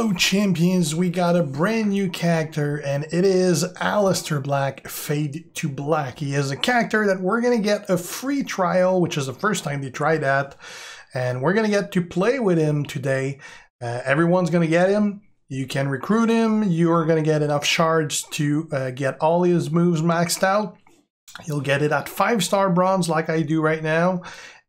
Hello champions, we got a brand new character and it is Aleister Black, Fade to Black. He is a character that we're to get a free trial, which is the first time they tried that. And we're to get to play with him today. Uh, everyone's to get him. You can recruit him. You're going to get enough shards to uh, get all his moves maxed out. You'll get it at 5 star bronze like I do right now.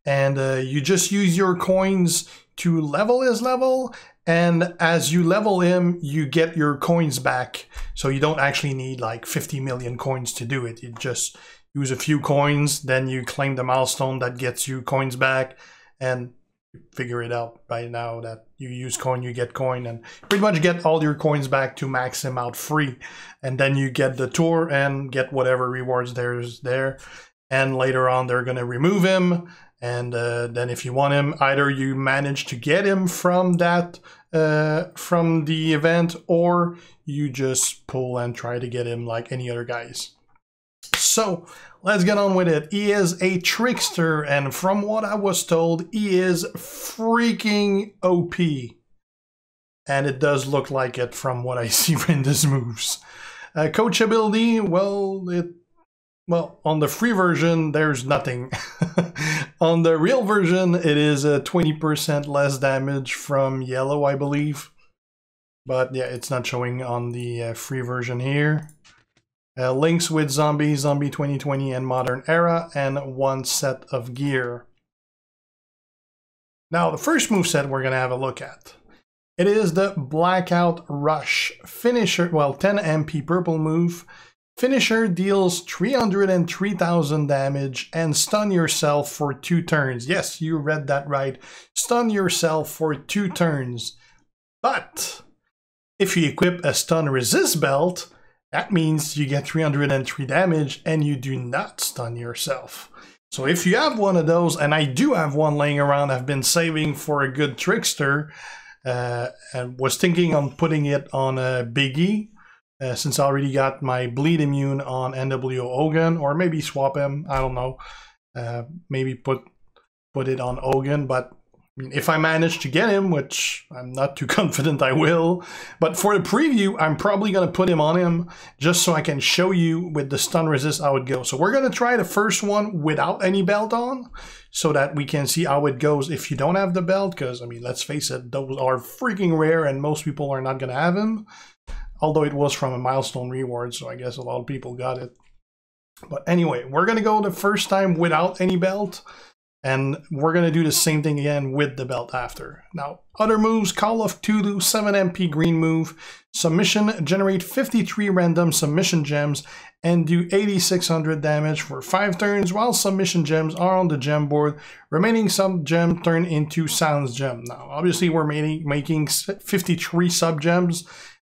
And uh, you just use your coins to level his level and as you level him you get your coins back. So you don't actually need like 50 million coins to do it. You just use a few coins then you claim the milestone that gets you coins back and figure it out. By now that you use coin you get coin and pretty much get all your coins back to max him out free. And then you get the tour and get whatever rewards there's there. And later on they're going to remove him and uh, then if you want him, either you manage to get him from that uh, from the event, or you just pull and try to get him like any other guys. So let's get on with it. He is a trickster, and from what I was told, he is freaking OP. And it does look like it from what I see in his moves. Uh, coach ability, well, it well, on the free version, there's nothing. on the real version, it is a 20% less damage from yellow, I believe. But yeah, it's not showing on the uh, free version here. Uh, links with Zombie, Zombie 2020, and Modern Era, and one set of gear. Now, the first move set we're going to have a look at. It is the Blackout Rush finisher, well, 10 MP purple move. Finisher deals 303,000 damage and stun yourself for two turns. Yes, you read that right. Stun yourself for two turns. But if you equip a stun resist belt, that means you get 303 damage and you do not stun yourself. So if you have one of those, and I do have one laying around, I've been saving for a good trickster, uh, and was thinking on putting it on a Biggie uh, since I already got my bleed immune on NWO Hogan, or maybe swap him. I don't know. Uh, maybe put put it on Hogan, but I mean, if I manage to get him, which I'm not too confident I will, but for the preview, I'm probably going to put him on him just so I can show you with the stun resist how it goes. So we're going to try the first one without any belt on so that we can see how it goes if you don't have the belt, because, I mean, let's face it, those are freaking rare and most people are not going to have him although it was from a milestone reward, so I guess a lot of people got it. But anyway, we're going to go the first time without any belt, and we're going to do the same thing again with the belt after. Now, other moves, Call of Cthulhu, 7 MP green move, submission, generate 53 random submission gems, and do 8600 damage for 5 turns while submission gems are on the gem board. Remaining sub gem turn into sounds gem. Now, obviously we're making 53 sub gems,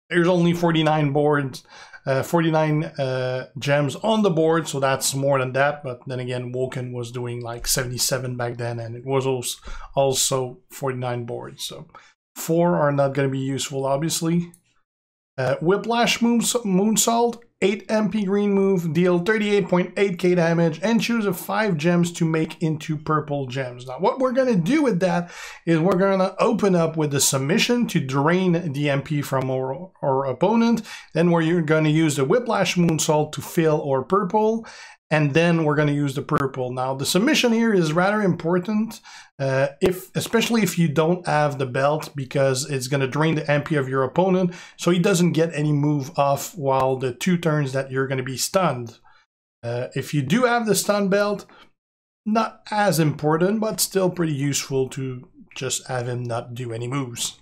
there's only 49 boards, uh, 49 uh, gems on the board, so that's more than that. But then again, Woken was doing like 77 back then, and it was also 49 boards. So four are not going to be useful, obviously. Uh, Whiplash Moon Moonsault, 8 MP green move, deal 38.8k damage, and choose a 5 gems to make into purple gems. Now, what we're going to do with that is we're going to open up with the submission to drain the MP from our, our opponent. Then we're going to use the Whiplash Moonsault to fill our purple, and then we're going to use the purple. Now, the submission here is rather important, uh, if especially if you don't have the belt, because it's going to drain the MP of your opponent, so he doesn't get any move off while the two turns that you're going to be stunned. Uh, if you do have the stun belt, not as important, but still pretty useful to just have him not do any moves.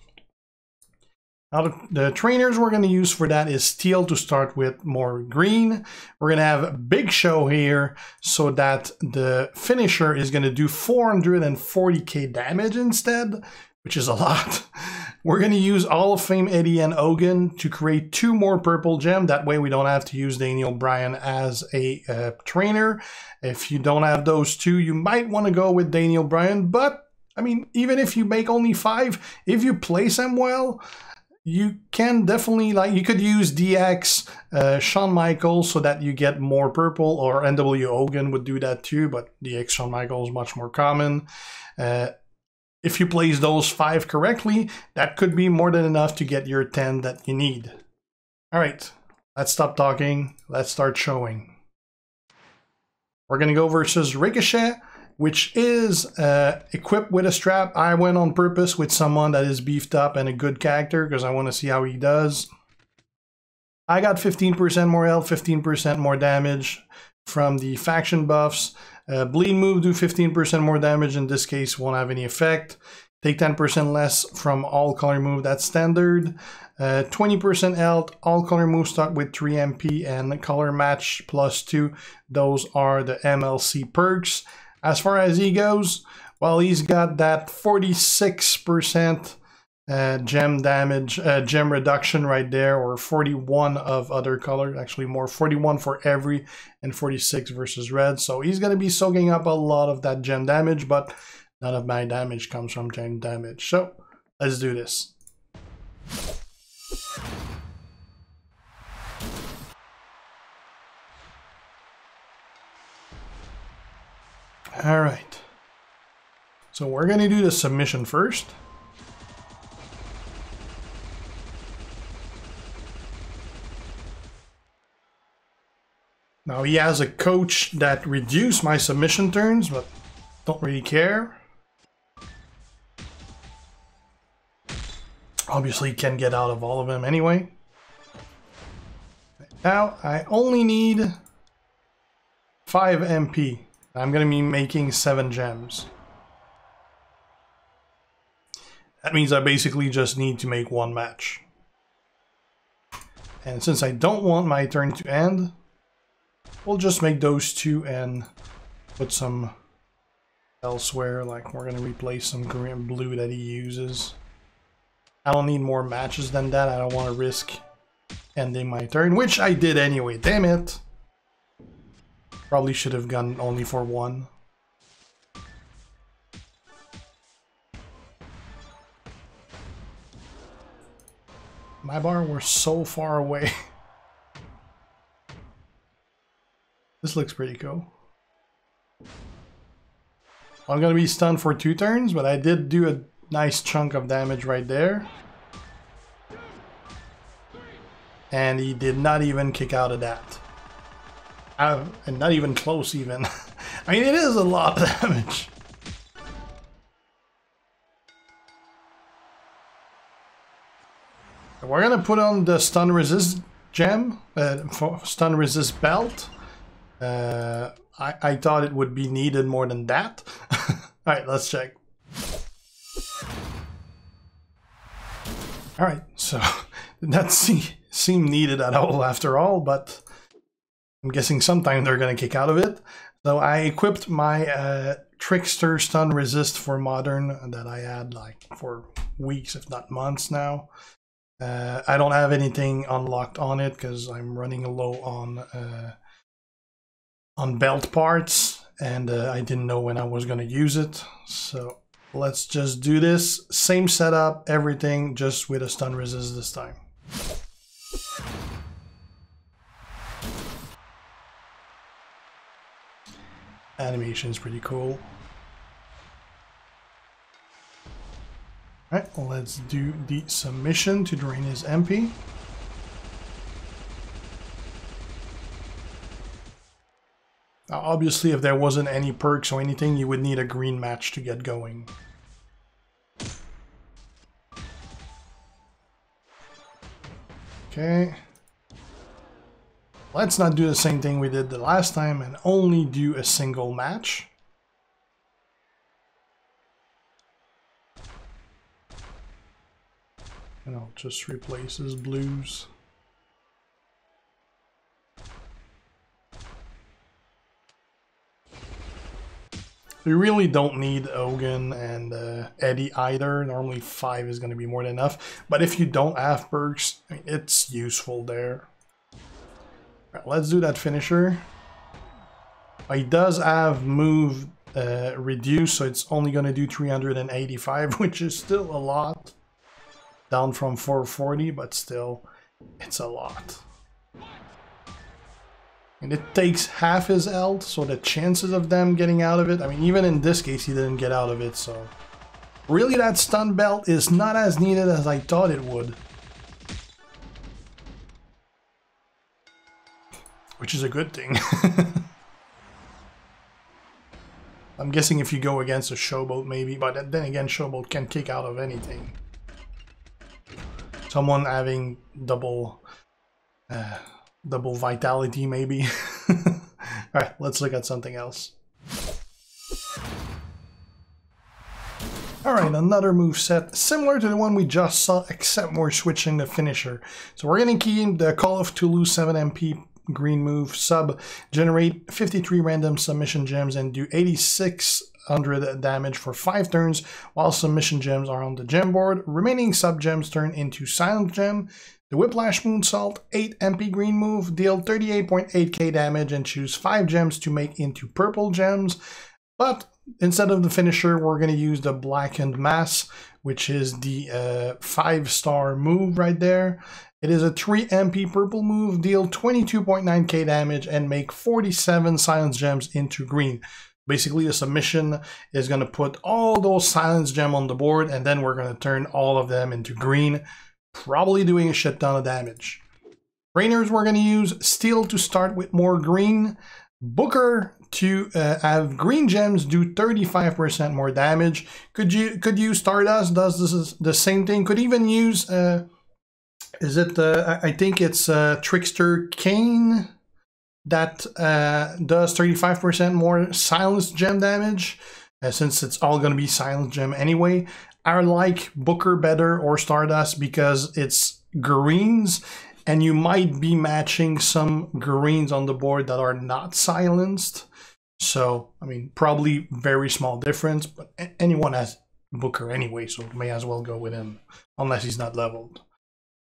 Now the, the, trainers we're going to use for that is steel to start with, more green. We're going to have a big show here so that the finisher is going to do 440k damage instead, which is a lot. We're going to use Hall of Fame Eddie and Hogan to create two more purple gem. That way we don't have to use Daniel Bryan as a uh, trainer. If you don't have those two, you might want to go with Daniel Bryan, but I mean, even if you make only five, if you place them well, you can definitely like you could use DX uh, Shawn Michaels so that you get more purple or NW Hogan would do that too but DX Shawn Michaels is much more common uh, if you place those five correctly, that could be more than enough to get your 10 that you need. All right, let's stop talking. Let's start showing. We're going to go versus Ricochet, which is uh, equipped with a strap. I went on purpose with someone that is beefed up and a good character because I want to see how he does. I got 15% more health, 15% more damage from the faction buffs. Uh, bleed move do 15% more damage, in this case won't have any effect. Take 10% less from all color move, that's standard. 20% uh, health, all color moves start with 3 MP and color match plus 2. Those are the MLC perks. As far as he goes, well, he's got that 46% uh, gem damage, uh, gem reduction right there, or 41 of other color, actually more 41 for every and 46 versus red. So he's going to be soaking up a lot of that gem damage, but none of my damage comes from gem damage. So let's do this. All right. So we're going to do the submission first. Now he has a coach that reduced my submission turns, but don't really care. Obviously can get out of all of them anyway. Now I only need 5 MP. I'm going to be making 7 gems. That means I basically just need to make one match. And since I don't want my turn to end, we'll just make those two and put some elsewhere. Like we're going to replace some green blue that he uses. I don't need more matches than that. I don't want to risk ending my turn, which I did anyway. Damn it. Probably should have gone only for one. My bar were so far away. this looks pretty cool. I'm gonna be stunned for two turns, but I did do a nice chunk of damage right there. And he did not even kick out of that. Uh, and not even close even. I mean, it is a lot of damage. We're gonna put on the stun resist gem, uh, stun resist belt. Uh, I, I thought it would be needed more than that. Alright, let's check. Alright, so that seem needed at all after all, but I'm guessing sometime they're to kick out of it. So I equipped my uh, Trickster Stun Resist for Modern that I had like for weeks, if not months now. Uh, I don't have anything unlocked on it because I'm running low on uh, on belt parts and uh, I didn't know when I was to use it. So let's just do this. Same setup, everything, just with a stun resist this time. Animation is pretty cool. Alright, let's do the submission to drain his MP. Obviously, if there wasn't any perks or anything, you would need a green match to get going. Okay. Let's not do the same thing we did the last time and only do a single match. And I'll just replace his blues. We really don't need Hogan and uh, Eddie either. Normally five is going to be more than enough. But if you don't have perks, it's useful there. Right, let's do that finisher. He does have move uh, reduced, so it's only going to do 385, which is still a lot. Down from 440, but still, it's a lot. And it takes half his health, so the chances of them getting out of it, I mean, even in this case, he didn't get out of it, so... Really, that stun belt is not as needed as I thought it would. Which is a good thing. I'm guessing if you go against a showboat maybe, but then again showboat can kick out of anything. Someone having double uh, double vitality maybe. Alright, let's look at something else. Alright, another move set similar to the one we just saw, except we're switching the finisher. So we're going to keep the Call of Cthulhu 7 MP green move sub, generate 53 random submission gems and do 8600 damage for 5 turns while submission gems are on the gem board. Remaining sub gems turn into silent gem. The Whiplash Moonsault 8 MP green move, deal 38.8k damage and choose 5 gems to make into purple gems. But instead of the finisher, we're going to use the Blackened Mass, which is the uh, 5-star move right there. It is a 3 MP purple move, deal 22.9k damage, and make 47 Silence Gems into green. Basically, the submission is going to put all those Silence gems on the board, and then we're going to turn all of them into green, probably doing a shit ton of damage. Trainers we're going to use Steel to start with more green, Booker to uh, have green gems do 35% more damage. Could you could use Stardust does this the same thing. Could even use uh, is it uh, I think it's uh, Trickster Kane that uh, does 35% more silence gem damage uh, since it's all going to be silence gem anyway. I like Booker better or Stardust because it's greens and you might be matching some greens on the board that are not silenced. So, I mean, probably very small difference, but anyone has Booker anyway, so may as well go with him, unless he's not leveled.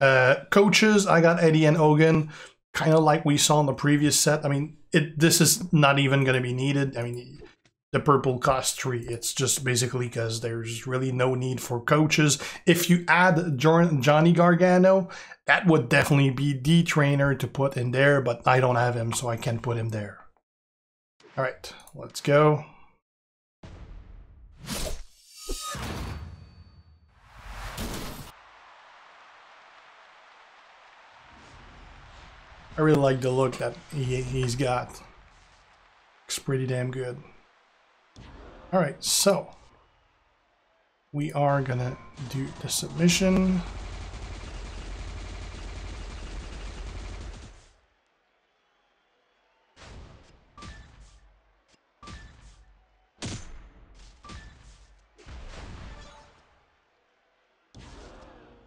Uh, coaches, I got Eddie and Hogan, kind of like we saw in the previous set. I mean, it this is not even going to be needed. I mean, the purple cost three. It's just basically because there's really no need for coaches. If you add Johnny Gargano, that would definitely be the trainer to put in there, but I don't have him, so I can't put him there. All right, let's go. I really like the look that he, he's got. Looks pretty damn good. All right, so we are gonna do the submission.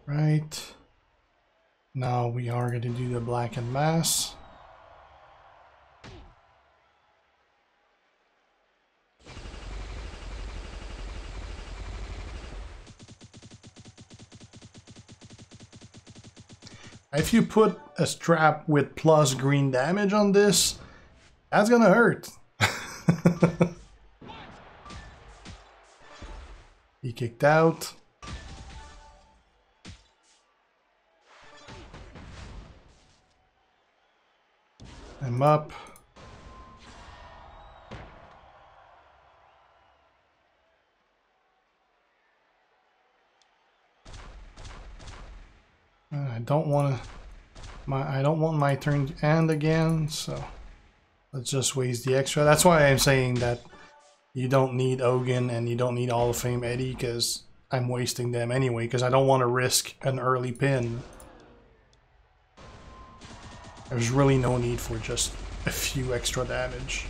Right. Now we are going to do the Blackened Mass. If you put a strap with plus green damage on this, that's gonna hurt. he kicked out. I'm up. Don't want to my I don't want my turn to end again, so let's just waste the extra. That's why I'm saying that you don't need Hogan and you don't need All of Fame Eddie because I'm wasting them anyway because I don't want to risk an early pin. There's really no need for just a few extra damage.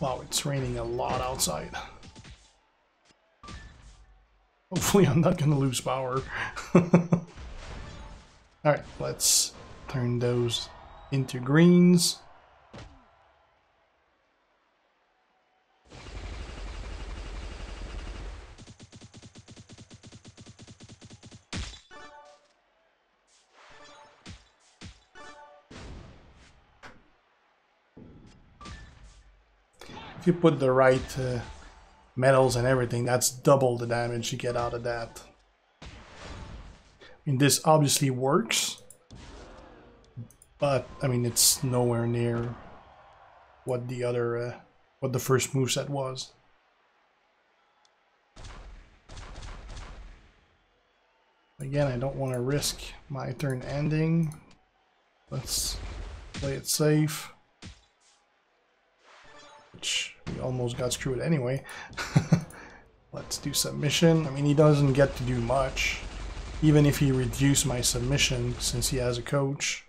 Wow, it's raining a lot outside. Hopefully I'm not gonna lose power. Alright, let's turn those into greens. Put the right uh, metals and everything, that's double the damage you get out of that. I mean, this obviously works, But, I mean, it's nowhere near what the other, uh, what the first move set was. Again, I don't want to risk my turn ending. Let's play it safe. Which we almost got screwed anyway. Let's do submission. I mean, he doesn't get to do much. Even if he reduced my submission, since he has a coach.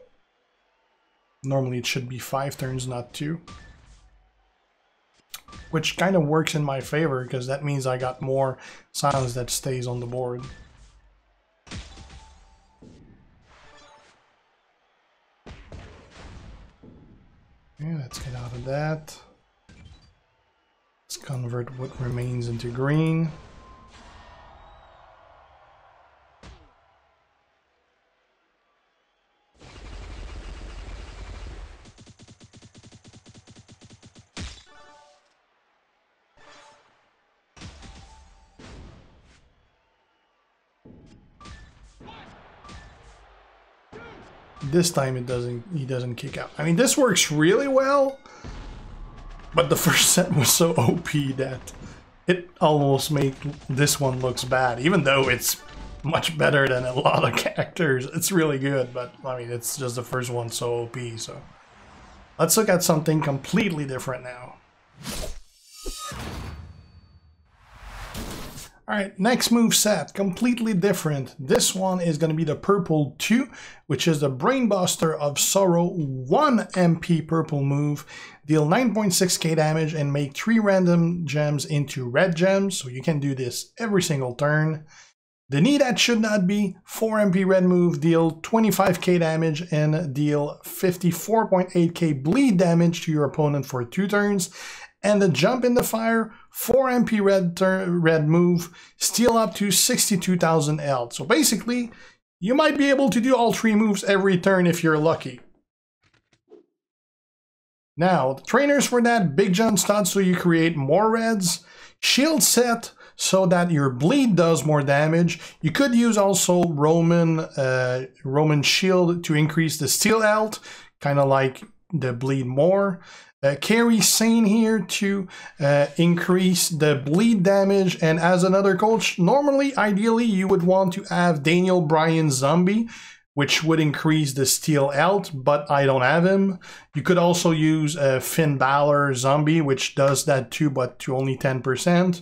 Normally it should be five turns, not two. Which kind of works in my favor, because that means I got more silence that stays on the board. Okay, let's get out of that. Let's convert what remains into green. this time it doesn't he doesn't kick out. I mean this works really well, but the first set was so OP that it almost made this one looks bad, even though it's much better than a lot of characters. It's really good, but I mean it's just the first one so OP, so let's look at something completely different now. Alright, next move set, completely different. This one is going to be the purple 2, which is the Brainbuster of Sorrow 1 MP purple move. Deal 9.6k damage and make 3 random gems into red gems, so you can do this every single turn. The need that should not be 4 MP red move, deal 25k damage and deal 54.8k bleed damage to your opponent for 2 turns and the jump in the fire, 4 MP red, turn, red move, steal up to 62,000 L. So basically, you might be able to do all three moves every turn if you're lucky. Now, the trainers for that, Big John Studd so you create more reds, shield set so that your bleed does more damage. You could use also Roman, uh, Roman shield to increase the steal health, kind of like the bleed more. Uh, Kairi Sane here to uh, increase the bleed damage and as another coach, normally, ideally, you would want to have Daniel Bryan Zombie, which would increase the steal health, but I don't have him. You could also use uh, Finn Balor Zombie, which does that too, but to only 10%.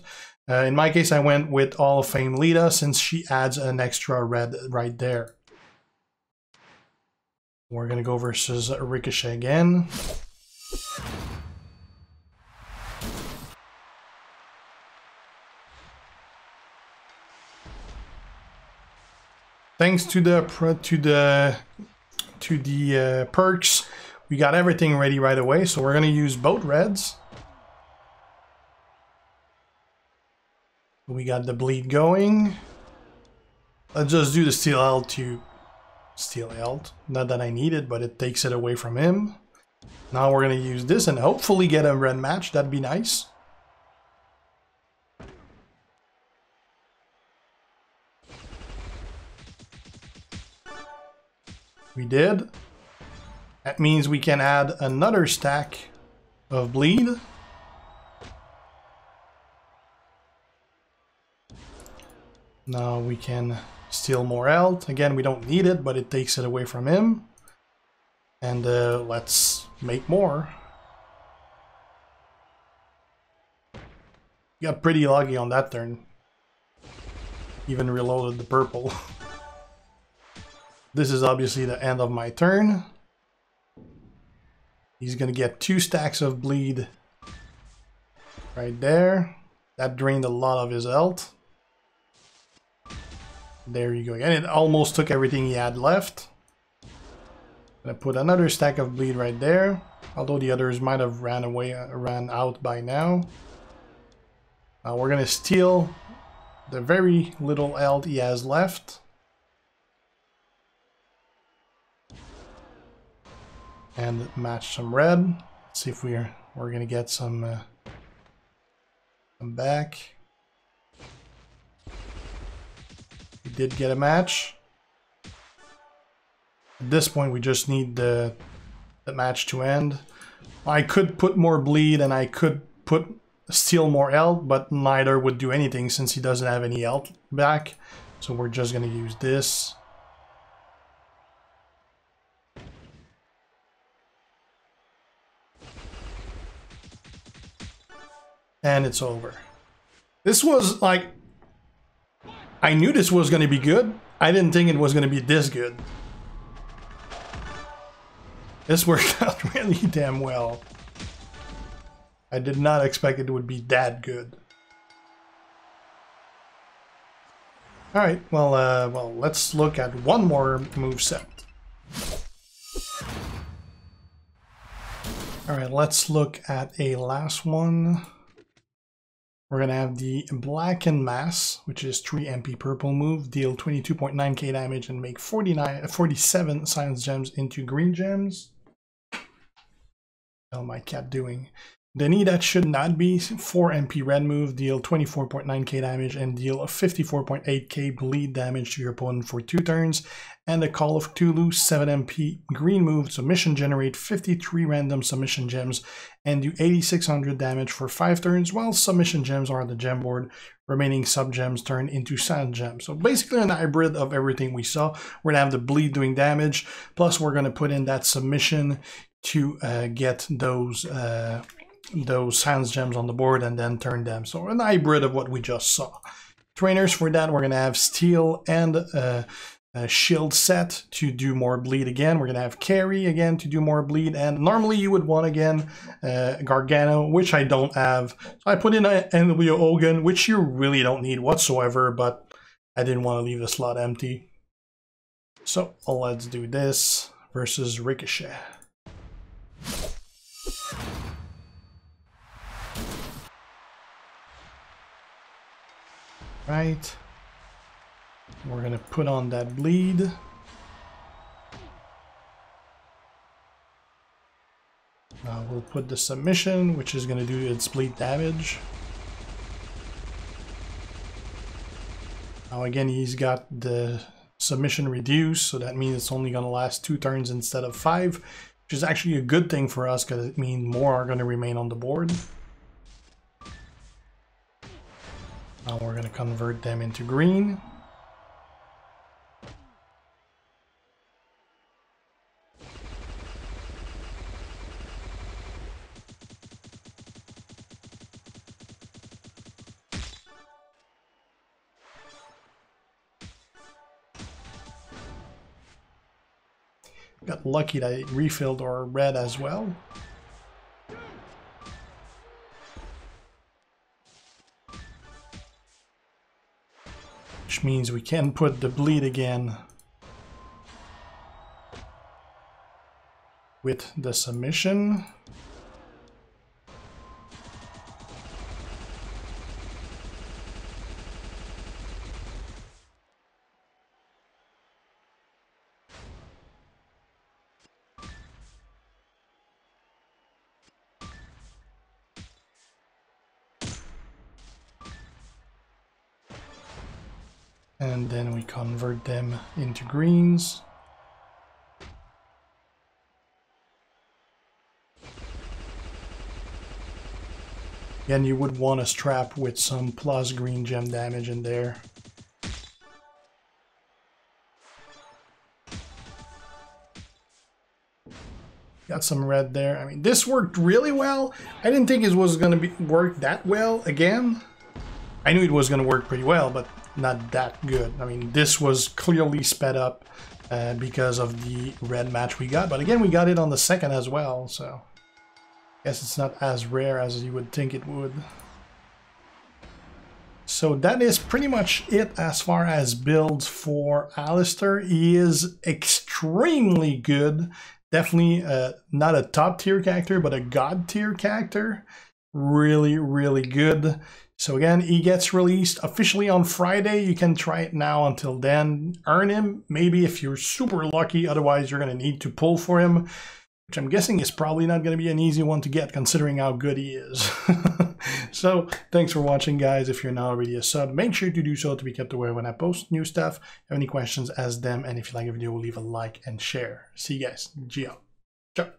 Uh, in my case, I went with All of Fame Lita since she adds an extra red right there. We're going to go versus Ricochet again. Thanks to the to the to the uh, perks, we got everything ready right away. So we're gonna use boat reds. We got the bleed going. Let's just do the steal L to steal L. Not that I need it, but it takes it away from him. Now we're going to use this and hopefully get a red match. That'd be nice. We did. That means we can add another stack of bleed. Now we can steal more health. Again, we don't need it, but it takes it away from him. And uh, let's make more. Got pretty lucky on that turn. Even reloaded the purple. this is obviously the end of my turn. He's gonna get two stacks of bleed right there. That drained a lot of his health. There you go again. It almost took everything he had left. Gonna put another stack of bleed right there. Although the others might have ran away, uh, ran out by now. We're gonna steal the very little health he has left. And match some red. Let's see if we're we're gonna get some uh, some back. Did get a match. At this point, we just need the the match to end. I could put more bleed and I could put steal more health, but neither would do anything since he doesn't have any health back. So we're just gonna use this. And it's over. This was like... I knew this was gonna be good. I didn't think it was gonna be this good. This worked out really damn well. I did not expect it would be that good. Alright, well, uh, well, let's look at one more move set. Alright, let's look at a last one. We're going to have the Blackened Mass, which is 3 MP purple move, deal 22.9k damage and make 49, uh, 47 silence gems into green gems. Hell my cat doing? The need that should not be 4 MP red move, deal 24.9k damage and deal 54.8k bleed damage to your opponent for 2 turns. And the Call of Cthulhu 7 MP green move, submission generate 53 random submission gems and do 8600 damage for 5 turns, while submission gems are on the gem board, remaining sub gems turn into sand gems. So basically an hybrid of everything we saw. We're gonna have the bleed doing damage, plus we're gonna put in that submission to uh, get those uh, those silence gems on the board and then turn them. So an hybrid of what we just saw. Trainers for that, we're going to have Steel and uh, a Shield set to do more bleed again. We're going to have Kairi again to do more bleed. And normally you would want again uh, Gargano, which I don't have. So I put in a NW Hogan, which you really don't need whatsoever, but I didn't want to leave the slot empty. So let's do this versus Ricochet. Right. We're gonna put on that bleed. Now we'll put the submission, which is gonna do its bleed damage. Now again, he's got the submission reduced, so that means it's only gonna last two turns instead of five, which is actually a good thing for us because it means more are gonna remain on the board. Now we're going to convert them into green. Got lucky that it refilled our red as well. Which means we can put the bleed again with the submission. Convert them into greens. Again, you would want a strap with some plus green gem damage in there. Got some red there. I mean, this worked really well. I didn't think it was going to be work that well again. I knew it was going to work pretty well, but not that good. I mean, this was clearly sped up uh, because of the red match we got. But again, we got it on the second as well, so I guess it's not as rare as you would think it would. So that is pretty much it as far as builds for Aleister. He is extremely good. Definitely uh, not a top tier character, but a god tier character. Really, really good. So again, he gets released officially on Friday. You can try it now until then. Earn him, maybe if you're super lucky. Otherwise, you're going to need to pull for him, which I'm guessing is probably not going to be an easy one to get considering how good he is. so thanks for watching, guys. If you're not already a sub, make sure to do so to be kept aware when I post new stuff. Have any questions, ask them. And if you like the video, leave a like and share. See you guys. Ciao. Ciao.